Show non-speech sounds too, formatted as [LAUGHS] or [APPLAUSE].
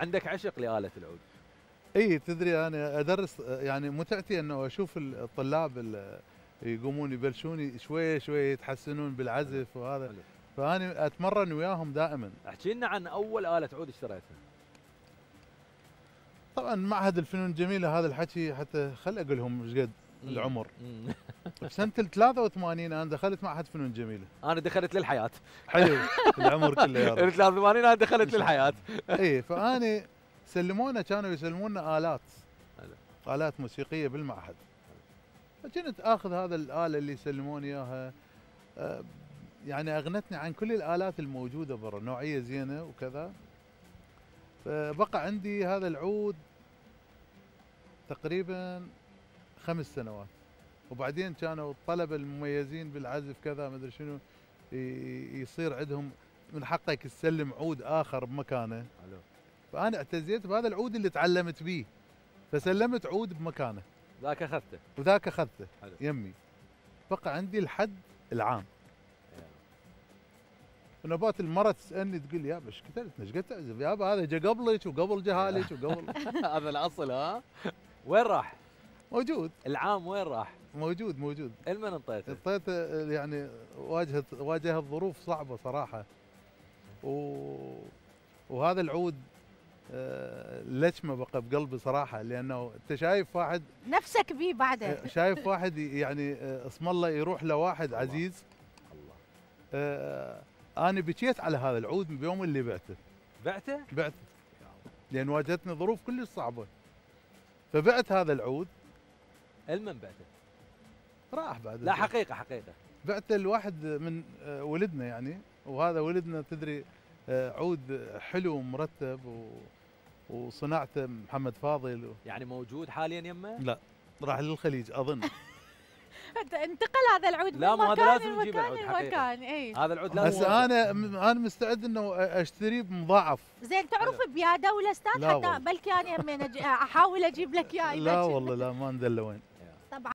عندك عشق لآلة العود. إي تدري أنا أدرس يعني متعتي أنه أشوف الطلاب اللي يقومون يبلشون شوية شوية يتحسنون بالعزف وهذا. حلو. فاني أتمرن وياهم دائما. احكي لنا عن أول آلة عود اشتريتها. طبعا معهد الفنون الجميلة هذا الحكي حتى خل أقول لهم إيش قد العمر. [LAUGHS] [LAUGHS] بسنه ال 83 أنا دخلت معهد فنون جميلة. أنا دخلت للحياة. حلو. العمر كله يا [LAUGHS] رب. 83 أنا دخلت للحياة. [LAUGHS] اي فاني سلمونا كانوا يسلمونا آلات. آلات موسيقية بالمعهد. فكنت آخذ هذا الآلة اللي يسلموني إياها. آه، يعني أغنتني عن كل الآلات الموجودة برا نوعية زينة وكذا. فبقى عندي هذا العود تقريبا خمس سنوات. وبعدين كانوا الطلبة المميزين بالعزف كذا ما أدري شنو يصير عندهم من حقك تسلم عود آخر بمكانه. حلو. فأنا اعتزيت بهذا العود اللي تعلمت به فسلمت عود بمكانه. ذاك أخذته. وذاك أخذته. حلو. يمي. بقى عندي الحد العام. ونبات المرة تسألني تقول يابا إيش كتبت إيش قد تعزف؟ يابا هذا جا قبلك وقبل جهالك [LAUGHS] وقبل هذا الأصل ها؟ وين راح؟ موجود. العام وين راح؟ موجود موجود. المن انطيته؟ اعطيته يعني واجهت واجهت ظروف صعبة صراحة. و... وهذا العود آه، لجمة بقى بقلبي صراحة لأنه أنت شايف واحد نفسك بيه بعده. آه، شايف واحد يعني آه، اسم الله يروح لواحد الله. عزيز. الله. آه، أنا بكيت على هذا العود بيوم اللي بعته. بعته؟ بعته. لأن واجهتني ظروف كلش صعبة. فبعت هذا العود. المن بعته؟ راح بعد لا حقيقة حقيقة. بعت الواحد من آه، ولدنا يعني وهذا ولدنا تدري آه، عود حلو مرتب و وصناعته محمد فاضل و... يعني موجود حاليا يمه؟ لا راح للخليج أظن. [LAUGHS] انتقل هذا العود لا، ما هذا لازم نجيب العود حقيقة. اي هذا العود لازم هسه أنا أنا مستعد إنه أشتريه بمضاعف. زين تعرف بيادة ولا أستاذ؟ حتى. بلكي أنا أجي- أحاول أجيب لك إياه لا والله لا ما ندلة وين. طبعا.